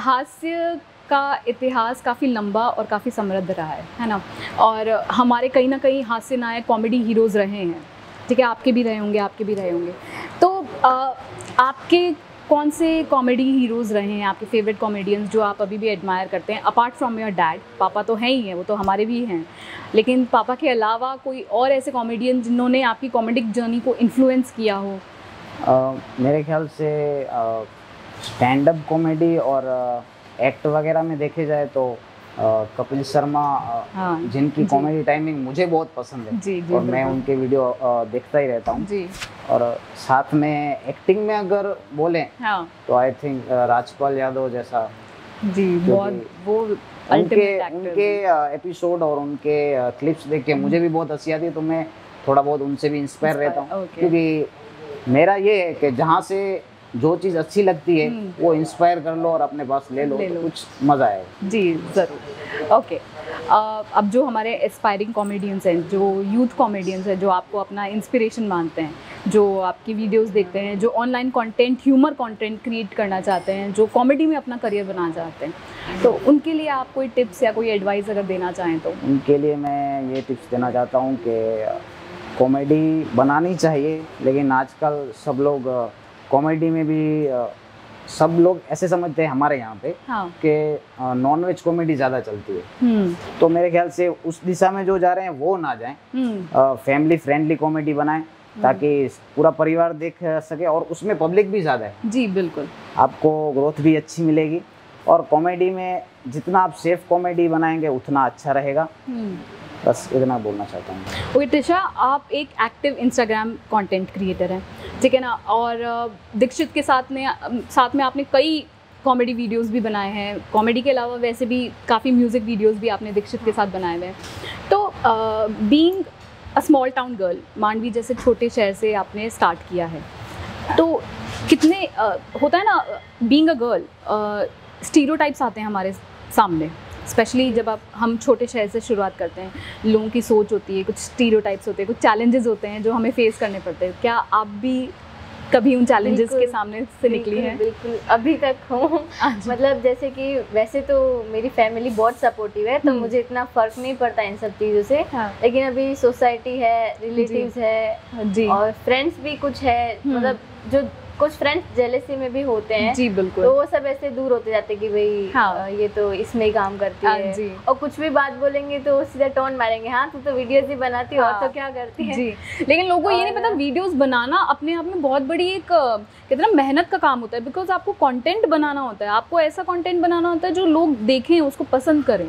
हास्य का इतिहास काफ़ी लंबा और काफ़ी समृद्ध रहा है है ना? और हमारे कहीं ना कहीं हास्य नायक कॉमेडी हीरोज़ रहे हैं। ठीक है आपके भी रहे होंगे आपके भी रहे होंगे। तो अ, आपके कौन से कॉमेडी हीरोज़ रहे हैं? आपके फेवरेट कॉमेडियंस जो आप अभी भी एडमायर करते हैं? अपार्ट फ्रॉम योर डैड पापा तो हैं ही हैं वो तो हमारे भी हैं। लेकिन पापा के अलावा कोई और ऐसे कॉमेडियन जिन्होंने आपकी कॉमेडिक जर्नी को इन्फ्लुएंस किया हो? uh, मेरे ख्याल से स्टैंड अप कॉमेडी और एक्ट uh, वगैरह में देखे जाए तो कपिल शर्मा हाँ जिनकी कॉमेडी टाइमिंग मुझे बहुत पसंद है। जी जी और मैं उनके वीडियो देखता ही रहता हूँ। और साथ में एक्टिंग में अगर बोलें हाँ। तो आई थिंक राजपाल यादव जैसा। जी बहुत वो उनके उनके एपिसोड और उनके क्लिप्स देख के मुझे भी बहुत हँसी आती है तो मैं थोड़ा बहुत उनसे भी इंस्पायर रहता हूँ। क्योंकि मेरा ये है कि जहाँ से जो चीज़ अच्छी लगती है हम्म। वो इंस्पायर कर लो और अपने पास ले लो ले तो लो। कुछ मज़ा आए जी ज़रूर ओके अब जो हमारे एस्पायरिंग कॉमेडियंस हैं जो यूथ कॉमेडियंस हैं जो आपको अपना इंस्पिरेशन मानते हैं जो आपकी वीडियोस देखते हैं जो online content humour content create करना चाहते हैं जो कॉमेडी में अपना करियर बनाना चाहते हैं तो उनके लिए आप कोई टिप्स या कोई एडवाइस अगर देना चाहें तो उनके लिए मैं ये टिप्स देना चाहता हूँ कि कॉमेडी बनानी चाहिए लेकिन आजकल सब लोग कॉमेडी में भी अ, सब लोग ऐसे समझते हैं हमारे यहाँ पे हाँ। कि नॉन वेज कॉमेडी ज़्यादा चलती है। हम्म। तो मेरे ख्याल से उस दिशा में जो जा रहे हैं वो ना जाएँ। फैमिली फ्रेंडली कॉमेडी बनाए ताकि पूरा परिवार देख सके और उसमें पब्लिक भी ज़्यादा है। जी बिल्कुल। आपको ग्रोथ भी अच्छी मिलेगी और कॉमेडी में जितना आप सेफ़ कॉमेडी बनाएँगे उतना अच्छा रहेगा। हम्म। बस इतना बोलना चाहता हूँ। ओके त्रिशा आप एक एक्टिव इंस्टाग्राम कंटेंट क्रिएटर हैं। ठीक है ना? और दीक्षित के साथ में साथ में आपने कई कॉमेडी वीडियोस भी बनाए हैं। कॉमेडी के अलावा वैसे भी काफ़ी म्यूज़िक वीडियोस भी आपने दीक्षित के साथ बनाए हुए हैं। तो being a small town girl Mandvi जैसे छोटे शहर से आपने स्टार्ट किया है। तो कितने अ, होता है ना बीइंग अ गर्ल स्टीरियोटाइप्स आते हैं हमारे सामने। स्पेशली जब आप हम छोटे शहर से शुरुआत करते हैं लोगों की सोच होती है कुछ स्टीरियोटाइप्स होते हैं कुछ चैलेंजेस होते हैं जो हमें फेस करने पड़ते हैं। क्या आप भी कभी उन चैलेंजेस के सामने से निकली हैं? बिल्कुल अभी तक हूँ। अच्छा। मतलब जैसे कि वैसे तो मेरी फैमिली बहुत सपोर्टिव है तो हम्म। मुझे इतना फ़र्क नहीं पड़ता इन सब चीज़ों से। हाँ। लेकिन अभी सोसाइटी है रिलेटिव्स है जी। और फ्रेंड्स भी कुछ है हम्म। मतलब जो कुछ फ्रेंड्स जेलेसी में भी होते हैं जी बिल्कुल तो वो सब ऐसे दूर होते जाते कि भाई हाँ। ये तो इसमें ही काम करती हाँ, है जी। और कुछ भी बात बोलेंगे तो सीधा टोन मारेंगे हाँ तू तो वीडियोस ही बनाती है और हाँ। तो क्या करती है जी लेकिन लोगों को ये नहीं पता वीडियोस बनाना अपने आप में बहुत बड़ी एक अ, कहते ना मेहनत का काम होता है बिकॉज़ आपको कॉन्टेंट बनाना होता है आपको ऐसा कॉन्टेंट बनाना होता है जो लोग देखें उसको पसंद करें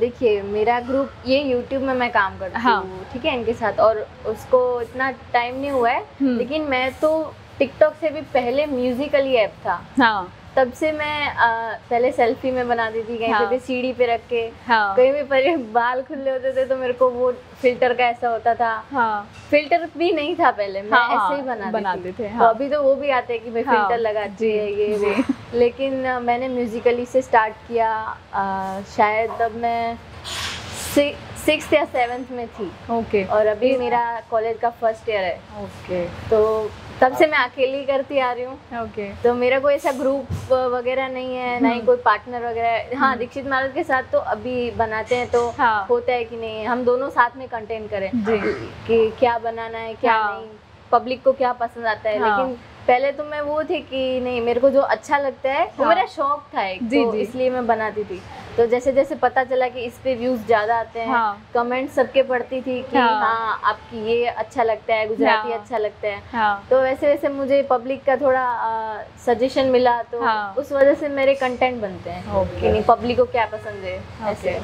देखिए मेरा ग्रुप ये यूट्यूब में मैं काम करती हाँ। हूँ ठीक है इनके साथ और उसको इतना टाइम नहीं हुआ है हम्म। लेकिन मैं तो टिकटॉक से भी पहले म्यूजिकली ऐप था। हाँ। तब से मैं अ, पहले सेल्फी में बनाती थी कहीं हाँ। पे सीढ़ी पे रख के। हाँ। कहीं भी पर बाल खुले होते थे तो मेरे को वो फ़िल्टर का ऐसा होता था। हाँ। फ़िल्टर भी नहीं था पहले मैं हाँ, ऐसे ही हाँ, बनाती बनाते थी थे, तो हाँ। अभी तो वो भी आते हैं कि भाई हाँ, फ़िल्टर लगाती जी, है ये वो। लेकिन मैंने म्यूजिकली से स्टार्ट किया अ, शायद तब मैं सिक्स या सेवन्थ में थी। ओके और अभी मेरा कॉलेज का फ़र्स्ट ईयर है। ओके तो तब से मैं अकेली करती आ रही हूँ ओके तो मेरा कोई ऐसा ग्रुप वगैरह नहीं है ना ही हम्म। कोई पार्टनर वगैरह हाँ दीक्षित मारल के साथ तो अभी बनाते हैं तो हाँ। होता है कि नहीं हम दोनों साथ में कंटेंट करें कि क्या बनाना है क्या हाँ। नहीं पब्लिक को क्या पसंद आता है हाँ। लेकिन पहले तो मैं वो थी कि नहीं मेरे को जो अच्छा लगता है वो हाँ। मेरा शौक था एक जी, तो जी। इसलिए मैं बनाती थी तो जैसे जैसे पता चला कि इस पे व्यूज़ ज़्यादा आते हैं हाँ। कमेंट सबके पढ़ती थी कि हाँ। हाँ आपकी ये अच्छा लगता है गुजराती हाँ। अच्छा लगता है हाँ तो वैसे वैसे मुझे पब्लिक का थोड़ा सजेशन मिला तो हाँ। उस वजह से मेरे कंटेंट बनते हैं कि नहीं पब्लिक को क्या पसंद है ऐसे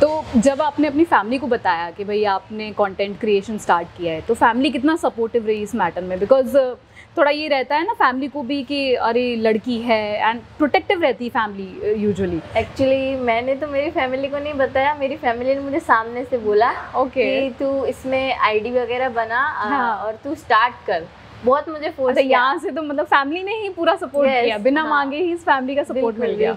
तो जब आपने अपनी फैमिली को बताया कि भाई आपने कंटेंट क्रिएशन स्टार्ट किया है तो फैमिली कितना सपोर्टिव रही इस मैटर में बिकॉज़ थोड़ा ये रहता है ना फैमिली को भी कि अरे लड़की है एंड प्रोटेक्टिव रहती है फैमिली यूजुअली एक्चुअली मैंने तो मेरी फैमिली को नहीं बताया मेरी फैमिली ने मुझे सामने से बोला ओके कि तू इसमें आईडी वगैरह बना हाँ। और तू स्टार्ट कर। बहुत मुझे फोर्स अच्छा यहाँ से तो मतलब फैमिली ने ही पूरा सपोर्ट Yes, किया। बिना हाँ। मांगे ही इस फैमिली का सपोर्ट मिल गया।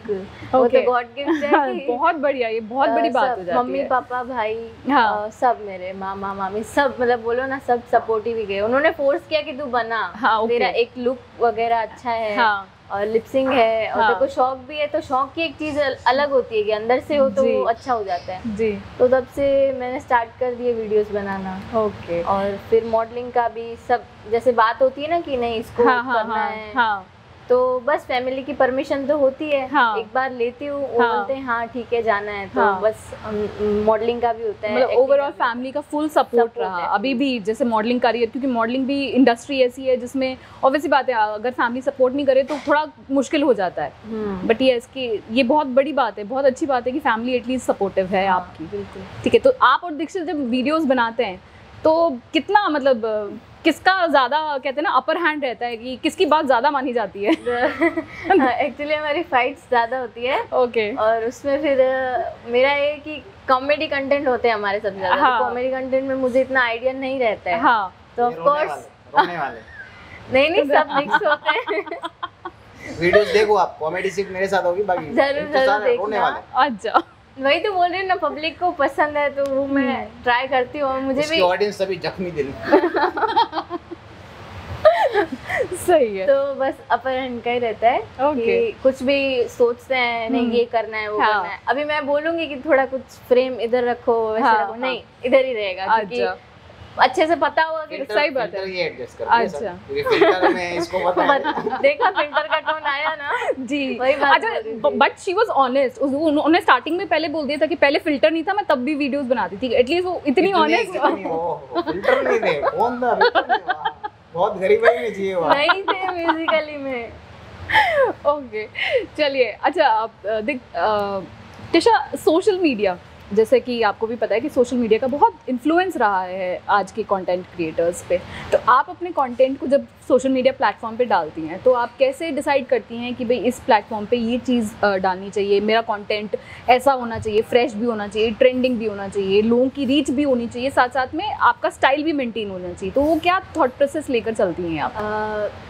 तो गॉड गिफ्ट है बहुत बढ़िया ये बहुत बड़ी बात हो जाती मम्मी पापा भाई हाँ। सब मेरे मामा मामी सब मतलब बोलो ना सब सपोर्टिव ही गए। उन्होंने फोर्स किया कि तू बना। हाँ. तेरा एक लुक वगैरह अच्छा है। हाँ। और लिपसिंग है और हाँ। तेरे को शौक भी है तो शौक की एक चीज़ अलग होती है कि अंदर से हो तो वो अच्छा हो जाता है। जी। तो तब से मैंने स्टार्ट कर दिए वीडियोस बनाना। ओके और फिर मॉडलिंग का भी सब जैसे बात होती है ना कि नहीं इसको हाँ हाँ करना हाँ है। हाँ। तो बस फैमिली की परमिशन तो होती है। हाँ। एक बार लेती हूँ हाँ। बोलते हैं हाँ ठीक है जाना है। तो हाँ। बस मॉडलिंग का भी होता है मतलब ओवरऑल फैमिली का। फुल सपोर्ट रहा अभी भी जैसे मॉडलिंग करियर क्योंकि मॉडलिंग भी इंडस्ट्री ऐसी है जिसमें ऑब्वियसली बात है अगर फैमिली सपोर्ट नहीं करे तो थोड़ा मुश्किल हो जाता है। बट ये इसकी ये बहुत बड़ी बात है बहुत अच्छी बात है कि फैमिली एटलीस्ट सपोर्टिव है हाँ, आपकी। बिल्कुल। ठीक है तो आप और दीक्षित जब वीडियोज़ बनाते हैं तो कितना मतलब किसका ज़्यादा कहते हैं ना अपर हैंड रहता है कि किसकी बात ज़्यादा मानी जाती है? एक्चुअली हमारी फाइट्स ज़्यादा होती है। Okay okay. और उसमें फिर मेरा ये कि कॉमेडी कंटेंट होते हैं हमारे सबसे ज़्यादा। हाँ। तो कॉमेडी कंटेंट में मुझे इतना आइडिया नहीं रहता है। हाँ। तो ऑफ़ रोने कोर्स वाले रोने वाले। नहीं नहीं सब मिक्स होते हैं। वीडियोस देखो आप कॉमेडी सिर्फ़ मेरे साथ होगी बाकी ज़रूर, तो ज़रूर देखना। अच्छा। वही तो बोल रही हूँ ना पब्लिक को पसंद है तो वो मैं ट्राई करती हूँ मुझे भी ऑडियंस सभी जख्मी दिल सही है तो बस अपर हैंड का ही रहता है Okay. कि कुछ भी सोचते हैं नहीं हम्म। ये करना है वो हाँ। करना है अभी मैं बोलूँगी कि थोड़ा कुछ फ्रेम इधर रखो वैसे हाँ, रखो हाँ। नहीं इधर ही रहेगा क्योंकि अच्छा से पता होगा कि सही बात है। ये एडजस्ट कर अच्छा। फ़िल्टर में इसको पता है। देखा फ़िल्टर का टोन आया ना? जी। वही बात अच्छा। बट शी वाज ऑनेस्ट उन्होंने स्टार्टिंग में पहले बोल दिया था कि पहले फ़िल्टर नहीं था मैं तब भी वीडियोस बनाती थी। एटलीस्ट वो इतनी ऑनेस्ट फ़िल्टर नहीं थे। कौन था। बहुत गरीब है नहीं चाहिए वहाँ नहीं थे म्यूजिकली में। ओके चलिए। अच्छा आप देख टिशा सोशल मीडिया जैसे कि आपको भी पता है कि सोशल मीडिया का बहुत इन्फ्लुएंस रहा है आज के कंटेंट क्रिएटर्स पे। तो आप अपने कंटेंट को जब सोशल मीडिया प्लेटफॉर्म पे डालती हैं तो आप कैसे डिसाइड करती हैं कि भाई इस प्लेटफॉर्म पे ये चीज़ डालनी चाहिए? मेरा कंटेंट ऐसा होना चाहिए फ्रेश भी होना चाहिए ट्रेंडिंग भी होना चाहिए लोगों की रीच भी होनी चाहिए साथ साथ में आपका स्टाइल भी मेंटेन होना चाहिए। तो वो क्या थाट प्रोसेस लेकर चलती हैं आप?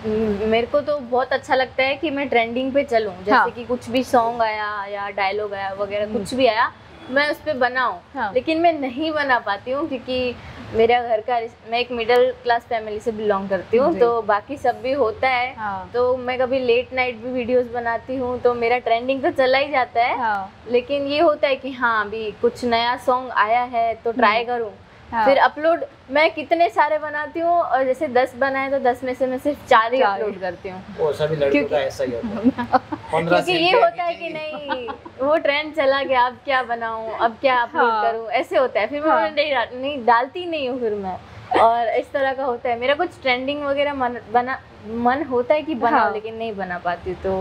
म- मेरे को तो बहुत अच्छा लगता है कि मैं ट्रेंडिंग पे चलूँ। जैसे हाँ। कि कुछ भी सॉन्ग आया या डायलॉग आया वगैरह कुछ भी आया मैं उस पर बनाऊँ हाँ। लेकिन मैं नहीं बना पाती हूँ क्योंकि मेरा घर का मैं एक मिडिल क्लास फैमिली से बिलोंग करती हूँ तो बाकी सब भी होता है। हाँ। तो मैं कभी लेट नाइट भी वीडियोस बनाती हूँ तो मेरा ट्रेंडिंग तो चला ही जाता है। हाँ। लेकिन ये होता है कि हाँ अभी कुछ नया सॉन्ग आया है तो ट्राई करूँ। हाँ। फिर अपलोड मैं कितने सारे बनाती हूँ और जैसे दस बनाए तो दस में से मैं सिर्फ़ चार ही अपलोड करती हूँ वो क्योंकि- का ऐसा ही होता है पंद्रह क्योंकि ये होता है कि नहीं वो ट्रेंड चला गया अब क्या बनाऊँ अब क्या अपलोड हाँ। करूँ ऐसे होता है फिर मैं हाँ। नहीं नहीं डालती नहीं हूँ फिर मैं और इस तरह का होता है मेरा कुछ ट्रेंडिंग वगैरह मन बना मन होता है कि बनाओ हाँ। लेकिन नहीं बना पाती तो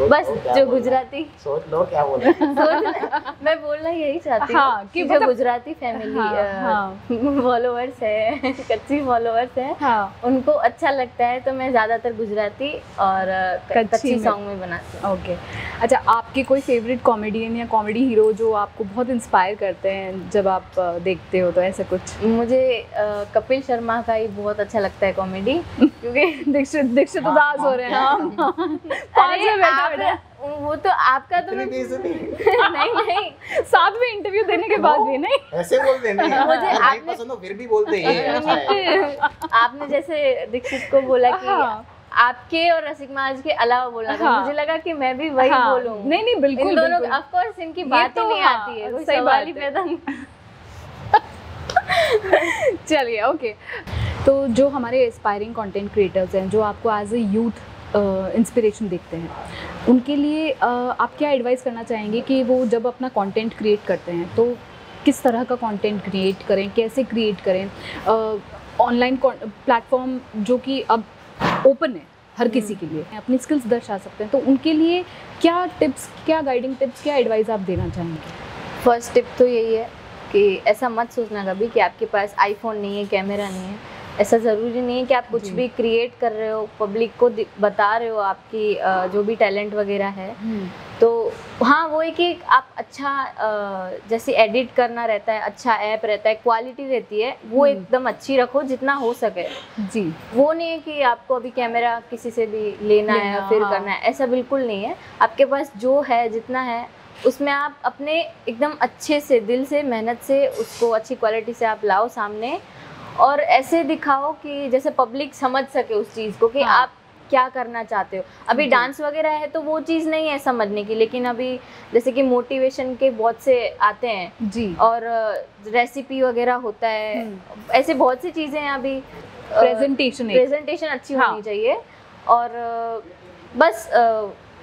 बस जो गुजराती। सोच लो क्या बोल रहे मैं बोलना यही चाहती हूँ हाँ, कि जो मतलब- गुजराती फैमिली हाँ, हाँ। फॉलोअर्स है कच्ची फॉलोअर्स है हाँ। उनको अच्छा लगता है तो मैं ज़्यादातर गुजराती और कच्ची सॉन्ग में। बनाती हूँ। ओके अच्छा आपके कोई फेवरेट कॉमेडियन या कॉमेडी हीरो जो आपको बहुत इंस्पायर करते हैं जब आप देखते हो तो ऐसा कुछ? मुझे कपिल शर्मा का ही बहुत अच्छा लगता है कॉमेडी क्योंकि दीक्षित दीक्षित उदास हो रहे हैं। हाँ। में बैठा आप- बैठा वो तो आपका तो मैं नहीं। नहीं साथ में इंटरव्यू देने के बाद भी नहीं। ऐसे बोलते नहीं मुझे आपने- पसंद हो फिर भी बोलते हैं, आपने जैसे दीक्षित को बोला कि हाँ। आपके और रसिक महाराज के अलावा बोला था। हाँ। मुझे लगा कि मैं भी वही हाँ, बोलूँ। नहीं नहीं बिल्कुल इन दोनों ऑफ़ कोर्स इनकी बात ही तो नहीं हाँ, आती है सही बात ही पैदा चलिए ओके तो जो हमारे एस्पायरिंग कंटेंट क्रिएटर्स हैं जो आपको एज ए यूथ इंस्पिरेशन देखते हैं। उनके लिए आप क्या एडवाइस करना चाहेंगे कि वो जब अपना कंटेंट क्रिएट करते हैं तो किस तरह का कंटेंट क्रिएट करें कैसे क्रिएट करें? ऑनलाइन प्लेटफॉर्म जो कि अब ओपन है हर किसी के लिए। अपनी स्किल्स दर्शा सकते हैं। तो उनके लिए क्या टिप्स क्या गाइडिंग टिप्स क्या एडवाइस आप देना चाहेंगे? फ़र्स्ट टिप तो यही है कि ऐसा मत सोचना कभी कि आपके पास आईफोन नहीं है कैमरा नहीं है। ऐसा ज़रूरी नहीं है कि आप कुछ भी क्रिएट कर रहे हो पब्लिक को बता रहे हो आपकी जो भी टैलेंट वगैरह है। तो हाँ वो है कि आप अच्छा जैसे एडिट करना रहता है अच्छा ऐप रहता है क्वालिटी रहती है वो हम्म। एकदम अच्छी रखो जितना हो सके। जी। वो नहीं है कि आपको अभी कैमरा किसी से भी लेना लेना है फिर हाँ। करना है ऐसा बिल्कुल नहीं है। आपके पास जो है जितना है उसमें आप अपने एकदम अच्छे से दिल से मेहनत से उसको अच्छी क्वालिटी से आप लाओ सामने। और ऐसे दिखाओ कि जैसे पब्लिक समझ सके उस चीज़ को कि हाँ। आप क्या करना चाहते हो अभी डांस वगैरह है तो वो चीज़ नहीं है समझने की लेकिन अभी जैसे कि मोटिवेशन के बहुत से आते हैं जी और रेसिपी वगैरह होता है हम्म। ऐसे बहुत सी चीज़ें हैं अभी प्रेजेंटेशन प्रेजेंटेशन अच्छी हाँ। होनी चाहिए और बस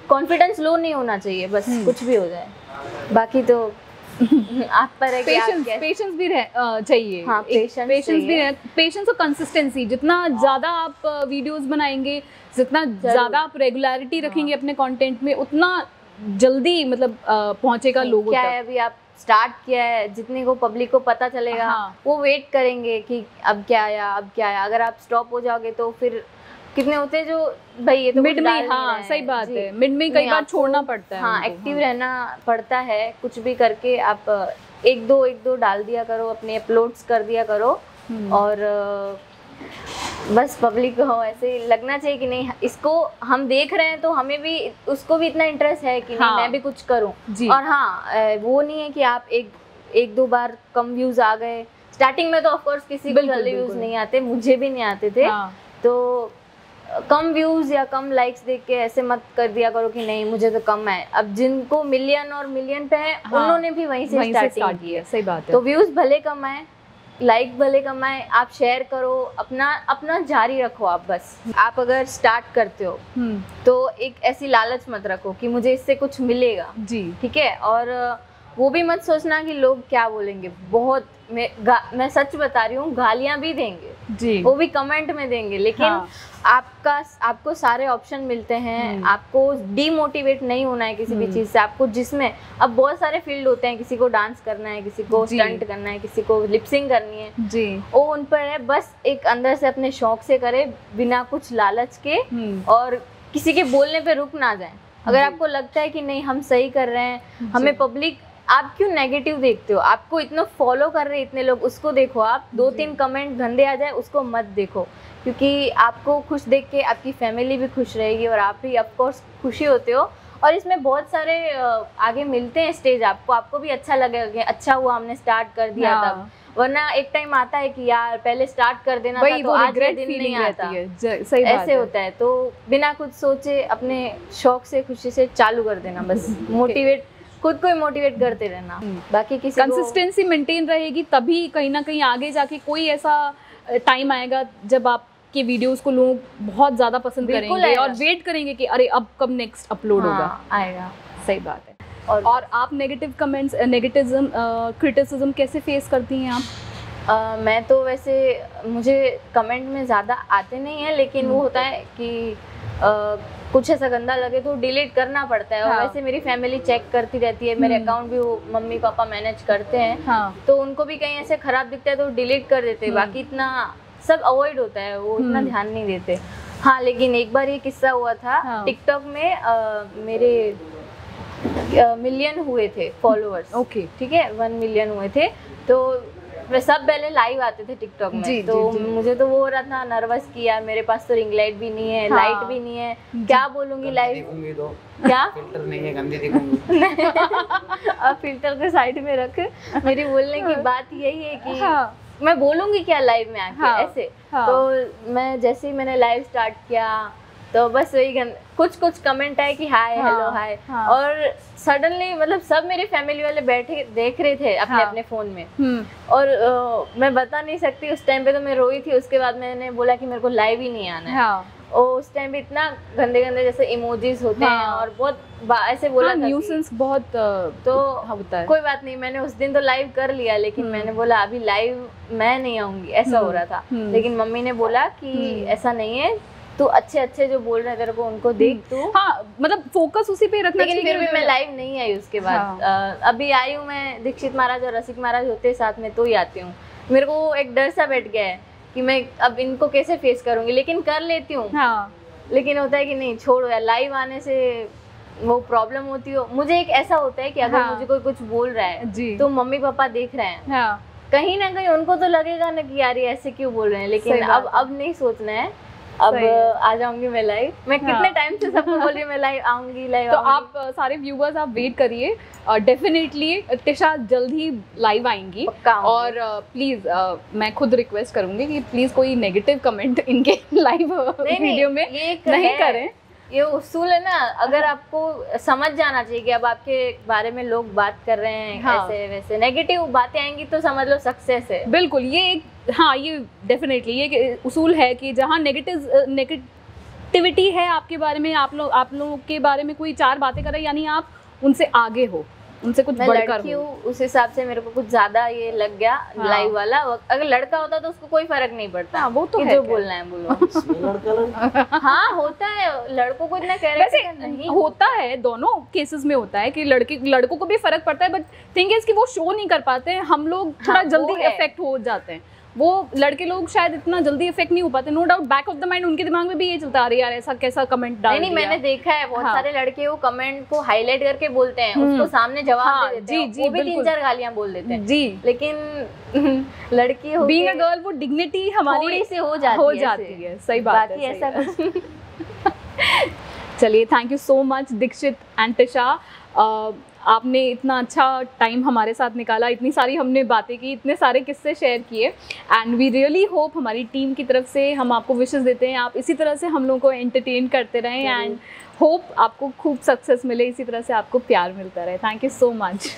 कॉन्फिडेंस लो नहीं होना चाहिए बस हम्म। कुछ भी हो जाए बाकी तो आप पर है पेशेंस पेशेंस भी रह चाहिए हाँ, पेशेंस भी चाहिए। रहे पेशेंस और कंसिस्टेंसी जितना ज़्यादा आप वीडियोस बनाएँगे जितना ज़्यादा आप रेगुलरिटी हाँ। रखेंगे अपने कंटेंट में उतना जल्दी मतलब पहुंचेगा लोगों क्या है अभी आप स्टार्ट किया है जितने को पब्लिक को पता चलेगा हाँ। वो वेट करेंगे कि अब क्या आया अब क्या आया अगर आप स्टॉप हो जाओगे तो फिर कितने होते हैं जो भाई ये तो मिड में हाँ सही बात है। मिड में कई बार छोड़ना पड़ता है हाँ एक्टिव रहना पड़ता है कुछ भी करके आप एक दो एक दो डाल दिया करो अपने अपलोड्स कर दिया करो हम्म। और बस पब्लिक को ऐसे लगना चाहिए कि नहीं इसको हम देख रहे हैं तो हमें भी उसको भी इतना इंटरेस्ट है कि नहीं हाँ। मैं भी कुछ करूँ। और हाँ वो नहीं है कि आप एक एक दो बार कम व्यूज़ आ गए। स्टार्टिंग में तो ऑफ़ कोर्स किसी को जल्दी व्यूज़ नहीं आते मुझे भी नहीं आते थे। हाँ, तो कम व्यूज़ या कम लाइक्स देख के ऐसे मत कर दिया करो कि नहीं मुझे तो कम है। अब जिनको मिलियन और मिलियन पे है हाँ, उन्होंने भी वहीं से वहीं से स्टार्टिंग स्टार्ट की है सही बात है। तो व्यूज़ भले कम आए लाइक भले कम आए आप शेयर करो अपना अपना जारी रखो आप बस। आप अगर स्टार्ट करते हो हम्म, तो एक ऐसी लालच मत रखो कि मुझे इससे कुछ मिलेगा। जी। ठीक है? और वो भी मत सोचना कि लोग क्या बोलेंगे। बहुत मैं मैं सच बता रही हूँ गालियाँ भी देंगे। जी। वो भी कमेंट में देंगे लेकिन हाँ। आपका आपको सारे ऑप्शन मिलते हैं। हम्म। आपको डीमोटिवेट नहीं होना है किसी भी हम्म। चीज़ से। आपको जिसमें अब बहुत सारे फ़ील्ड होते हैं किसी को डांस करना है किसी को स्टंट करना है किसी को लिपसिंग करनी है। जी। वो उन पर है बस एक अंदर से अपने शौक से करे बिना कुछ लालच के हम्म, और किसी के बोलने पे रुक ना जाए। अगर आपको लगता है कि नहीं हम सही कर रहे हैं हमें पब्लिक आप क्यों नेगेटिव देखते हो? आपको इतना फॉलो कर रहे इतने लोग उसको देखो आप दो तीन कमेंट गंदे आ जाए उसको मत देखो। क्योंकि आपको खुश देख के आपकी फैमिली भी खुश रहेगी और आप भी ऑफकोर्स खुशी होते हो। और इसमें बहुत सारे आगे मिलते हैं स्टेज आपको आपको भी अच्छा लगेगा कि अच्छा हुआ हमने स्टार्ट कर दिया हाँ। तब। वरना एक टाइम आता है कि यार पहले स्टार्ट कर देना था तो आज दिन नहीं आता। है। सही बात ऐसे है। होता है। तो बिना कुछ सोचे अपने शौक से खुशी से चालू कर देना बस। मोटिवेट खुद को ही मोटिवेट करते रहना। हम्म। बाकी किसी कंसिस्टेंसी मेंटेन रहेगी तभी कहीं ना कहीं आगे जाके कोई ऐसा टाइम आएगा जब आप के वीडियोस को लोग बहुत ज़्यादा पसंद करेंगे और वेट करेंगे कि अरे अब कब नेक्स्ट अपलोड हाँ, होगा आएगा। सही बात है। और, और आप नेगेटिव कमेंट्स नेगेटिज्म क्रिटिसिज्म कैसे फेस करती हैं आप? मैं तो वैसे मुझे कमेंट में ज़्यादा आते नहीं है लेकिन वो हम्म। होता है कि कुछ ऐसा गंदा लगे तो डिलीट करना पड़ता है हाँ। और। वैसे मेरी फैमिली चेक करती रहती है मेरे हम्म। अकाउंट भी वो मम्मी पापा मैनेज करते हैं हाँ तो उनको भी कहीं ऐसे खराब दिखता है तो डिलीट कर देते हैं हम्म। बाकी इतना सब अवॉइड होता है वो इतना हम्म। ध्यान नहीं देते हाँ लेकिन एक बार ये किस्सा हुआ था हाँ। टिकटॉक में अ, मेरे मिलियन हुए थे फॉलोअर्स ओके ठीक है वन मिलियन हुए थे तो वे सब पहले लाइव आते थे टिकटॉक में जी, तो जी, जी। मुझे तो वो हो रहा था नर्वस किया मेरे पास तो रिंग लाइट भी नहीं है हाँ। लाइट भी नहीं है। क्या बोलूँगी लाइव तो। क्या? फ़िल्टर नहीं है गंदी दिखूँगी। अब फ़िल्टर को साइड में रख। मेरी बोलने की बात यही है कि हाँ। मैं बोलूँगी क्या लाइव में आके हाँ, ऐसे? हाँ। तो मैं जैसे ही मैंने लाइव स्टार्ट किया तो बस वही गंद... कुछ कुछ कमेंट आए कि हाय हाँ, हेलो हाय हाँ। और सडनली मतलब सब मेरे फैमिली वाले बैठे देख रहे थे अपने हाँ। अपने फ़ोन में हम्म और अ, मैं बता नहीं सकती उस टाइम पे तो मैं रोई थी उसके बाद मैंने बोला कि मेरे को लाइव ही नहीं आना है हाँ और उस टाइम पे इतना गंदे गंदे जैसे इमोजीज होते हाँ। हैं हाँ। और बहुत ऐसे बोला था न्यूसेंस बहुत तो होता है कोई बात नहीं मैंने उस दिन तो लाइव कर लिया लेकिन हम्म। मैंने बोला अभी लाइव मैं नहीं आऊँगी ऐसा हो हम्म, रहा था। लेकिन मम्मी ने बोला कि। ऐसा नहीं है तू अच्छे अच्छे जो बोल रहे हैं तेरे को उनको देख तू। हाँ मतलब फोकस उसी पे रखना लेकिन फिर भी मैं लाइव नहीं आई उसके बाद। हाँ। अभी आई हूँ मैं दीक्षित महाराज और रसिक महाराज होते साथ में तो ही आती हूँ। मेरे को एक डर सा बैठ गया है कि मैं अब इनको कैसे फेस करूँगी लेकिन कर लेती हूँ। हाँ। लेकिन होता है कि नहीं छोड़ो यार लाइव आने से वो प्रॉब्लम होती हो। मुझे एक ऐसा होता है कि अगर हाँ। मुझे कोई कुछ बोल रहा है जी। तो मम्मी पापा देख रहे हैं। हाँ। कहीं ना कहीं उनको तो लगेगा ना कि यार ये ऐसे क्यों बोल रहे हैं? लेकिन अब अब नहीं सोचना है। अब आ जाऊँगी मैं लाइव मैं हाँ। कितने टाइम से सबको बोल रही हूँ मैं लाइव आऊँगी लाइव तो आप सारे व्यूवर्स आप वेट करिए। डेफिनेटली टिशा जल्द ही लाइव आएँगी। और प्लीज़ मैं खुद रिक्वेस्ट करूँगी कि प्लीज़ कोई नेगेटिव कमेंट इनके लाइव वीडियो में नहीं करें। ये उसूल है ना अगर आपको समझ जाना चाहिए कि अब आपके बारे में लोग बात कर रहे हैं हाँ। ऐसे वैसे। नेगेटिव बातें आएँगी तो समझ लो सक्सेस है। बिल्कुल ये एक हाँ ये डेफिनेटली ये उसूल है कि जहाँ नेगेटिव नेगेटिविटी है आपके बारे में आप लोग आप लोगों के बारे में कोई चार बातें कर रहे हैं यानी आप उनसे आगे हो। उनसे कुछ मैं बढ़कर लड़की हूँ। उस हिसाब से मेरे को कुछ ज़्यादा ये लग गया हाँ। लाइव वाला। अगर लड़का होता तो उसको कोई फ़र्क नहीं पड़ता। हाँ, वो तो है जो बोलना है बोलो। हाँ होता है। लड़कों को इतना कह रहे नहीं। होता है दोनों केसेस में होता है कि लड़के लड़कों को भी फ़र्क पड़ता है बट थिंग इज़ कि वो शो नहीं कर पाते हैं। हम लोग थोड़ा हाँ, जल्दी है। इफ़ेक्ट हो जाते हैं। वो लड़के लोग शायद इतना जल्दी इफ़ेक्ट नहीं हो पाते no doubt back of the mind उनके दिमाग में भी ये चलता आ रही यार ऐसा कैसा कमेंट डाल नहीं। मैंने देखा है बहुत हाँ। सारे लड़के वो कमेंट को हाईलाइट करके बोलते हैं हम्म। उसको सामने जवाब हाँ, दे देते जी, हैं जी, वो भी तीन चार गालियाँ बोल देते हैं जी लेकिन लड़की हो बीइंग अ गर्ल वो डिग्निटी हमारी सी हो जाती हो जाती है सही बात बाकी है ऐसा। चलिए thank you so much Dikshit and Tisha अ, आपने इतना अच्छा टाइम हमारे साथ निकाला इतनी सारी हमने बातें की इतने सारे किस्से शेयर किए। एंड वी रियली होप हमारी टीम की तरफ़ से हम आपको विशेष देते हैं। आप इसी तरह से हम लोगों को एंटरटेन करते रहें एंड होप आपको खूब सक्सेस मिले। इसी तरह से आपको प्यार मिलता रहे। Thank you so much